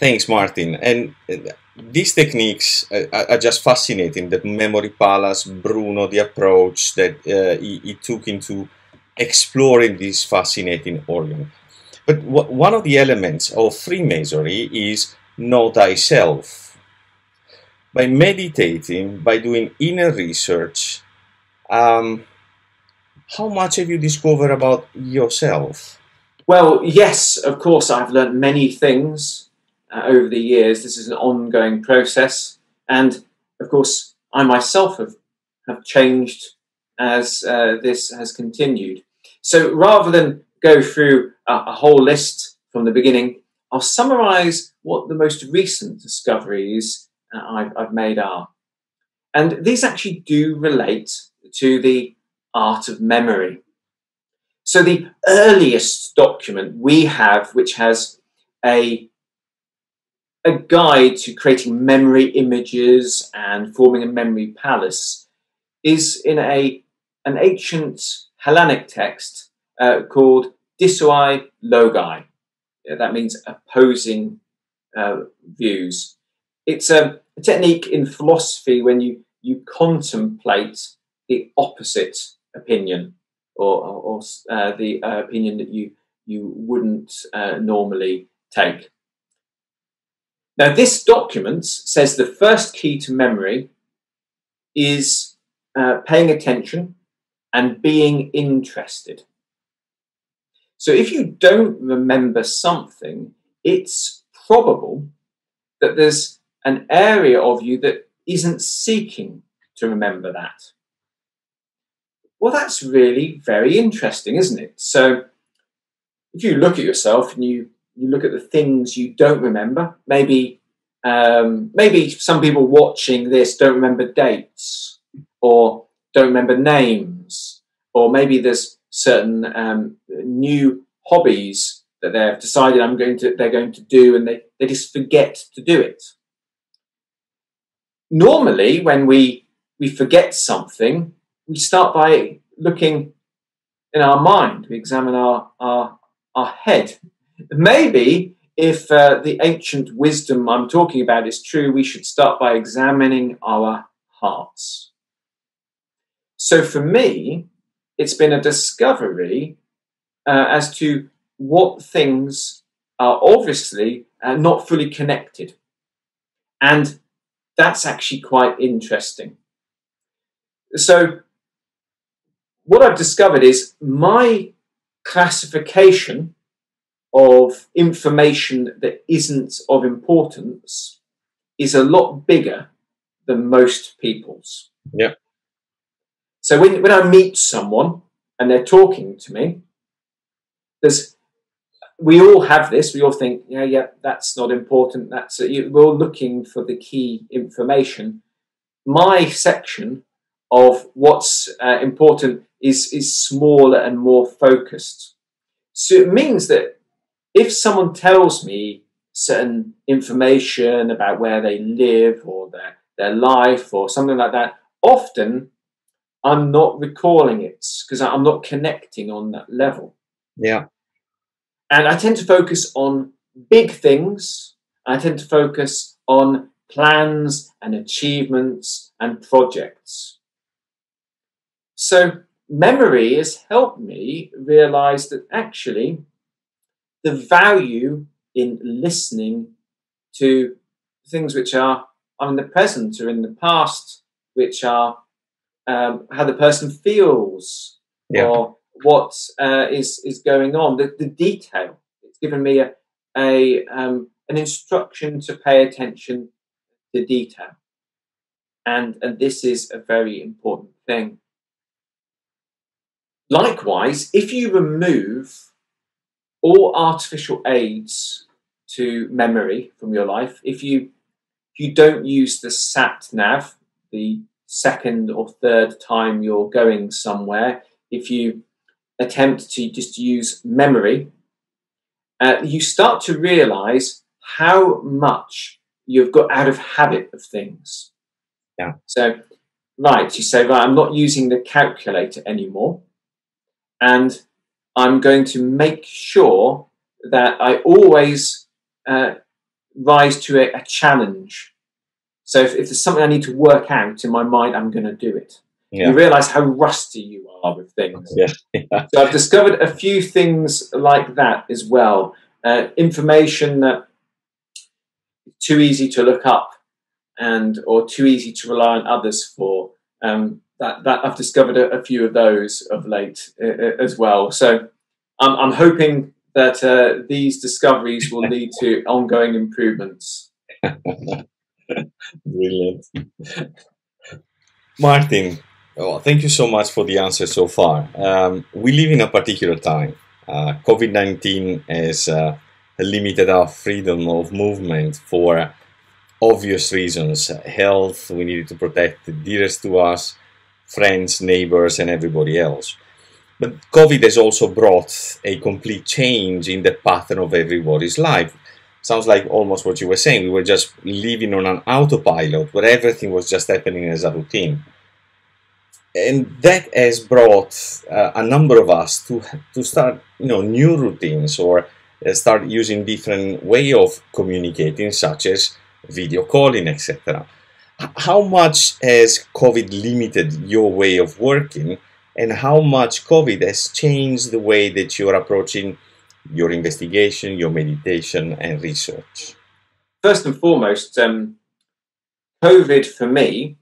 Thanks, Martin. And uh, these techniques are, just fascinating. That memory palace, Bruno, the approach that uh, he, he, took into exploring this fascinating organ. But one of the elements of Freemasonry is know thyself. By meditating, by doing inner research, um, how much have you discovered about yourself? Well, yes, of course, I've learned many things uh, over the years. This is an ongoing process. And of course, I myself have, have changed as uh, this has continued. So rather than go through a, a whole list from the beginning, I'll summarize what the most recent discoveries uh, I've, I've made are. And these actually do relate to the art of memory. So, the earliest document we have, which has a, a guide to creating memory images and forming a memory palace, is in a, an ancient Hellenic text uh, called Dissoi Logoi. Yeah, that means opposing uh, views. It's a, a technique in philosophy when you, you contemplate the opposite opinion or, or uh, the uh, opinion that you you wouldn't uh, normally take. Now, this document says the first key to memory is uh, paying attention and being interested. So, if you don't remember something, it's probable that there's an area of you that isn't seeking to remember that. Well, that's really very interesting, isn't it? So, if you look at yourself and you you look at the things you don't remember, maybe um, maybe some people watching this don't remember dates or don't remember names, or maybe there's certain um, new hobbies that they've decided I'm going to they're going to do, and they, they just forget to do it. Normally, when we we forget something, we start by looking in our mind, we examine our, our, our head. Maybe if uh, the ancient wisdom I'm talking about is true, we should start by examining our hearts. So for me, it's been a discovery uh, as to what things are obviously uh, not fully connected. And that's actually quite interesting. So what I've discovered is my classification of information that isn't of importance is a lot bigger than most people's. Yeah. So when, when I meet someone and they're talking to me, there's we all have this. We all think, yeah, yeah, that's not important. That's we're all looking for the key information. My section of what's uh, important is, is smaller and more focused. So it means that if someone tells me certain information about where they live or their, their life or something like that, often I'm not recalling it because I'm not connecting on that level. Yeah. And I tend to focus on big things. I tend to focus on plans and achievements and projects. So memory has helped me realize that actually the value in listening to things which are, are in the present or in the past, which are um, how the person feels yeah. or what uh, is is going on, the, the detail. It's given me a, a um, an instruction to pay attention to detail, and and this is a very important thing. Likewise, if you remove all artificial aids to memory from your life, if you if you don't use the sat nav, the second or third time you're going somewhere, if you attempt to just use memory, uh, you start to realize how much you've got out of habit of things. Yeah. So, right, you say, right, I'm not using the calculator anymore and I'm going to make sure that I always uh, rise to a, a challenge. So if, if, there's something I need to work out in my mind, I'm going to do it. Yeah. You realize how rusty you are with things. Yeah. yeah. So I've discovered a few things like that as well. Uh, information that too easy to look up and or too easy to rely on others for. Um, that, that I've discovered a, a, few of those of late uh, uh as well. So I'm, I'm hoping that uh, these discoveries will lead to ongoing improvements. Brilliant. Martin, thank you so much for the answer so far. Um, we live in a particular time. Uh, COVID 19 has uh, limited our freedom of movement for obvious reasons. Health, we needed to protect the dearest to us, friends, neighbors, and everybody else. But COVID has also brought a complete change in the pattern of everybody's life. Sounds like almost what you were saying. We were just living on an autopilot where everything was just happening as a routine. And that has brought uh, a number of us to, to start, you know, new routines or uh, start using different way of communicating, such as video calling, etc. How much has COVID limited your way of working? and how much COVID has changed the way that you're approaching your investigation, your meditation, and research? First and foremost, um, COVID for me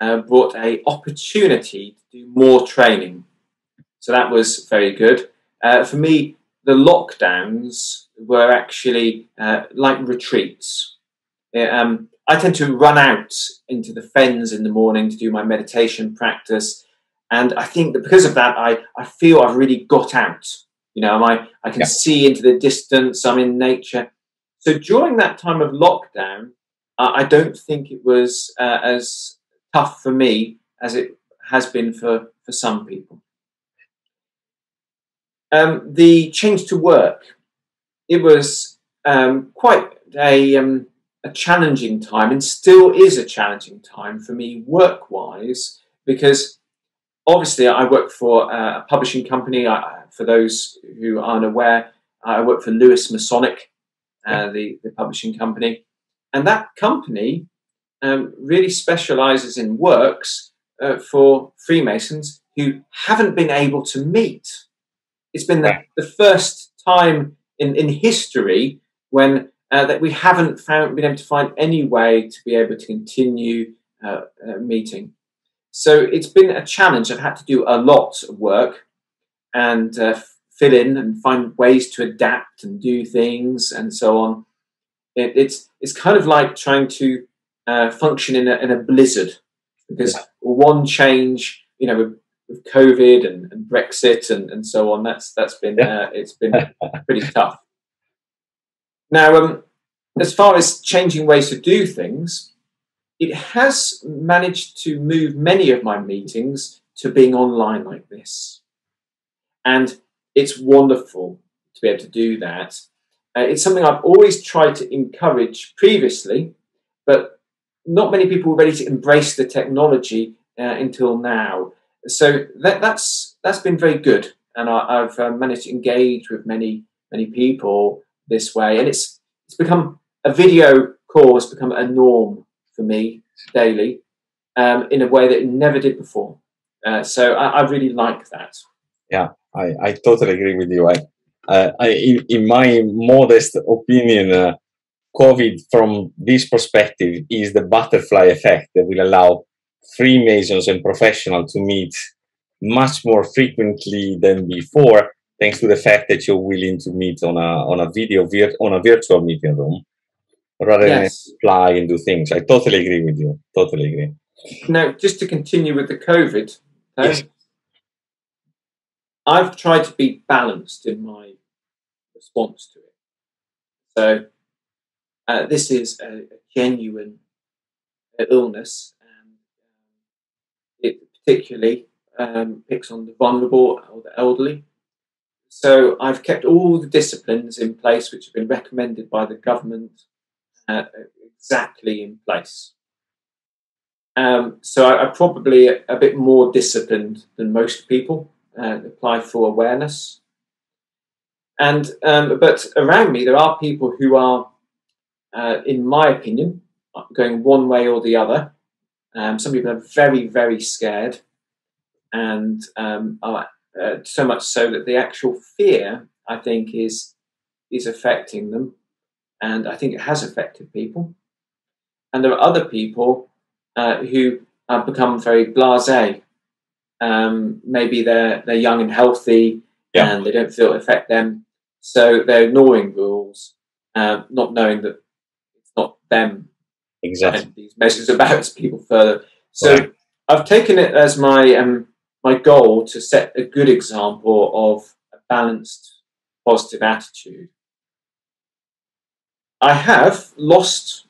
uh, brought a opportunity to do more training, so that was very good. Uh, for me, the lockdowns were actually uh, like retreats. Um, I tend to run out into the fens in the morning to do my meditation practice and I think that because of that, I, I feel I've really got out. You know, I, I can yeah. see into the distance, I'm in nature. So during that time of lockdown, uh, I don't think it was uh, as tough for me as it has been for, for some people. Um, the change to work, it was um, quite a, um, a challenging time and still is a challenging time for me work wise because obviously, I work for a publishing company. I, for those who aren't aware, I work for Lewis Masonic, uh, the, the publishing company. And that company um, really specializes in works uh, for Freemasons who haven't been able to meet. It's been the, the first time in, in history when uh, that we haven't found, been able to find any way to be able to continue uh, uh, meeting. So it's been a challenge. I've had to do a lot of work and uh, fill in and find ways to adapt and do things and so on. It, it's it's kind of like trying to uh, function in a, in a blizzard because yeah. one change, you know, with, with COVID and, and, Brexit and, and so on, that's that's been uh, it's been pretty tough. Now, um, as far as changing ways to do things, it has managed to move many of my meetings to being online like this. And it's wonderful to be able to do that. Uh, it's something I've always tried to encourage previously, but not many people were ready to embrace the technology uh, until now. So that, that's that's been very good, and I, have uh, managed to engage with many many people this way, and it's it's become a video call has become a norm for me daily um, in a way that it never did before. Uh, so I, I, really like that. Yeah, I, I totally agree with you. I, uh, I in, in, my modest opinion, uh, COVID from this perspective is the butterfly effect that will allow Freemasons and professionals to meet much more frequently than before, thanks to the fact that you're willing to meet on a on a video on a virtual meeting room rather yes. than fly and do things. I totally agree with you. Totally agree. Now, just to continue with the COVID, yes. I've tried to be balanced in my response to it. So, uh, this is a, a genuine uh, illness, and um, it particularly um, picks on the vulnerable or the elderly. So, I've kept all the disciplines in place which have been recommended by the government uh, exactly in place. Um, so I, am probably a, a, bit more disciplined than most people. Uh, apply for awareness, and um, but around me there are people who are uh, in my opinion, going one way or the other. Um, some people are very, very scared, and um, are, uh, so much so that the actual fear, I think, is is affecting them, and I think it has affected people. And there are other people uh, who have become very blasé. Um, maybe they're they're young and healthy, yeah. and they don't feel it affect them, so they're ignoring rules, uh, not knowing that it's not them exactly these measures about people further. So right. I've taken it as my um, my goal to set a good example of a balanced, positive attitude. I have lost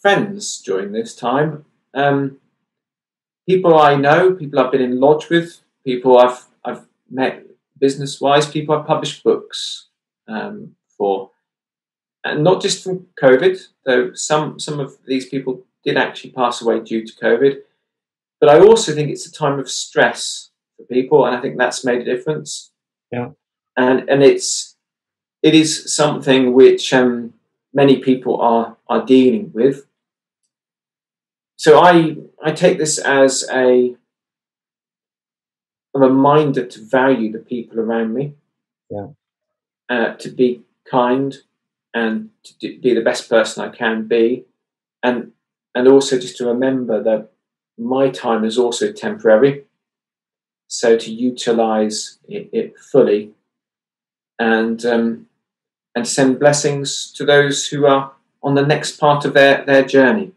friends during this time. Um, people I know, people I've been in lodge with, people I've I've met business wise, people I've published books um, for and not just from COVID, though some some of these people did actually pass away due to COVID. But I also think it's a time of stress for people, and I think that's made a difference. Yeah, and and it's it is something which um, many people are are dealing with. So I I take this as a a reminder to value the people around me. Yeah. Uh, to be kind, and to be the best person I can be, and and also just to remember that my time is also temporary. So to utilize it, it fully, and um, and send blessings to those who are on the next part of their their journey.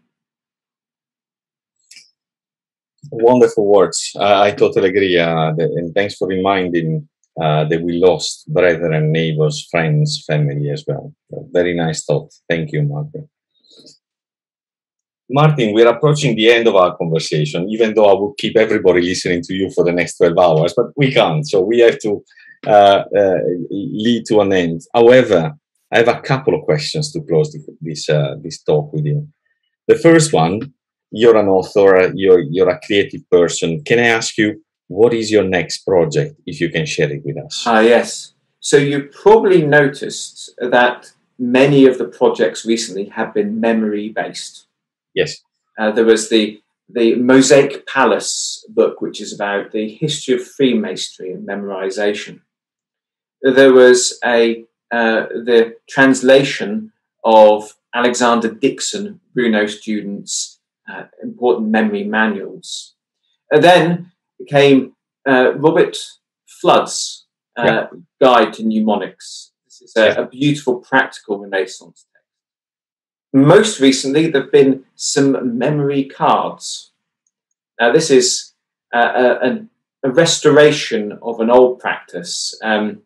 Wonderful words. Uh, I totally agree. Uh, and thanks for reminding uh, that we lost brethren, neighbors, friends, family as well. Very nice thought. Thank you, Martin. Martin, we're approaching the end of our conversation, even though I would keep everybody listening to you for the next 12 hours, but we can't. So we have to uh, uh, lead to an end. However, I have a couple of questions to close this, uh, this talk with you. The first one, you're an author, you're, you're a creative person. Can I ask you, what is your next project, if you can share it with us? Ah, yes. So you probably noticed that many of the projects recently have been memory based. Yes. Uh, there was the the Mosaic Palace book, which is about the history of Freemasonry and memorization. There was a uh, the translation of Alexander Dicson, Bruno students' uh, important memory manuals. And then came uh, Robert Fludd's uh, yeah. Guide to Mnemonics. This is a, a, beautiful practical Renaissance. Most recently, there have been some memory cards. Now, this is uh, a, a, restoration of an old practice. Um,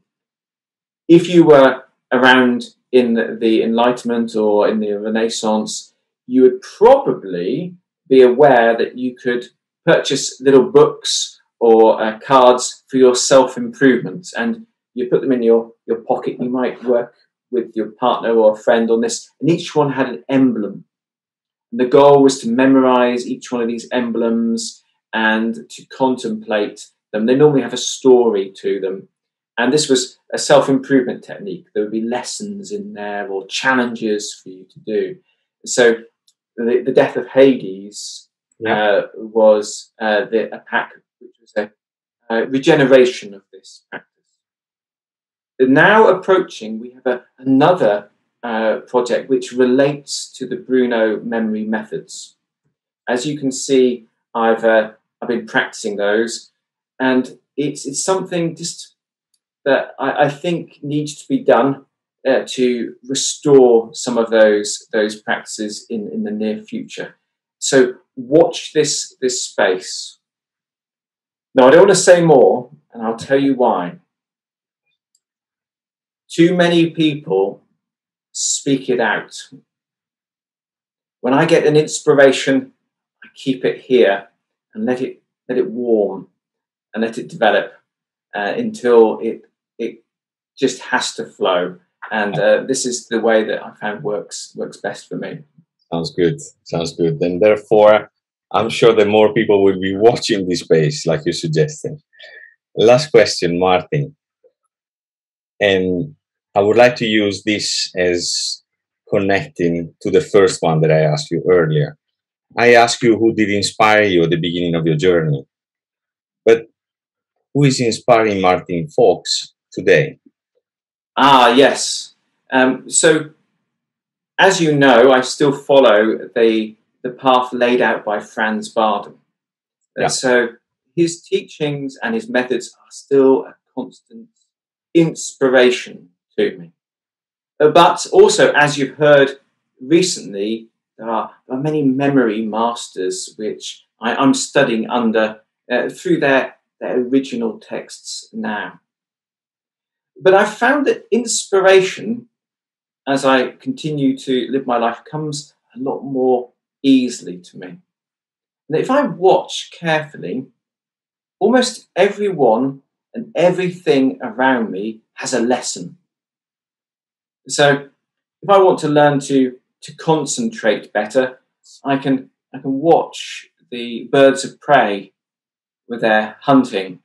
if you were around in the Enlightenment or in the Renaissance, you would probably be aware that you could purchase little books or uh, cards for your self improvement, and you put them in your, your pocket. You might work with your partner or a friend on this, and each one had an emblem. And the goal was to memorize each one of these emblems and to contemplate them. They normally have a story to them. And this was a self improvement technique. There would be lessons in there or challenges for you to do. So the, the death of Hades yeah. uh, was uh, the, a pack which was a uh, regeneration of this practice. Now approaching, we have a, another uh, project which relates to the Bruno memory methods. As you can see, I've uh, I've been practicing those, and it's it's something just that I, I think needs to be done uh, to restore some of those those practices in, in the near future. So watch this this space. Now I don't want to say more, and I'll tell you why. Too many people speak it out. When I get an inspiration, I keep it here and let it let it warm and let it develop uh, until it it just has to flow. And uh, this is the way that I found works works best for me. Sounds good. Sounds good. And therefore, I'm sure that more people will be watching this space, like you suggested. Last question, Martin. And I would like to use this as connecting to the first one that I asked you earlier. I asked you who did inspire you at the beginning of your journey. But who is inspiring Martin Faulks today? Ah, yes. Um, so, as you know, I still follow the the path laid out by Franz Bardon. Yeah. So, his teachings and his methods are still a constant inspiration to me. Uh, but also, as you've heard recently, there are, there are many memory masters which I, am studying under uh, through their, their original texts now. But I've found that inspiration, as I continue to live my life, comes a lot more easily to me. And if I watch carefully, almost everyone and everything around me has a lesson. So if I want to learn to to concentrate better, I can I can watch the birds of prey with their hunting.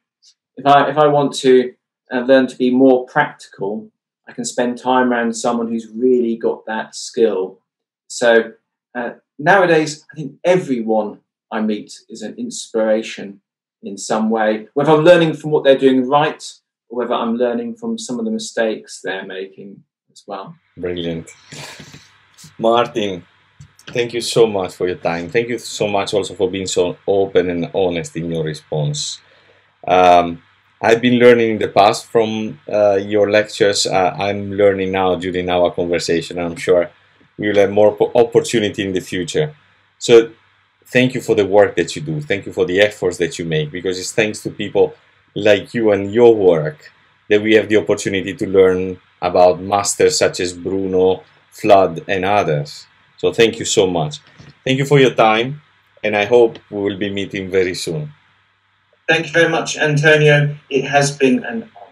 If I if I want to uh, learn to be more practical, I can spend time around someone who's really got that skill. So uh, nowadays, I think everyone I meet is an inspiration in some way, whether I'm learning from what they're doing right or whether I'm learning from some of the mistakes they're making as well. Brilliant. Martin, thank you so much for your time. Thank you so much also for being so open and honest in your response. Um, I've been learning in the past from uh, your lectures. Uh, I'm learning now during our conversation. I'm sure we will have more opportunity in the future. So thank you for the work that you do. Thank you for the efforts that you make because it's thanks to people like you and your work that we have the opportunity to learn about masters such as Bruno, Fludd, and others. So thank you so much. Thank you for your time, and I hope we will be meeting very soon. Thank you very much, Antonio. It has been an honor.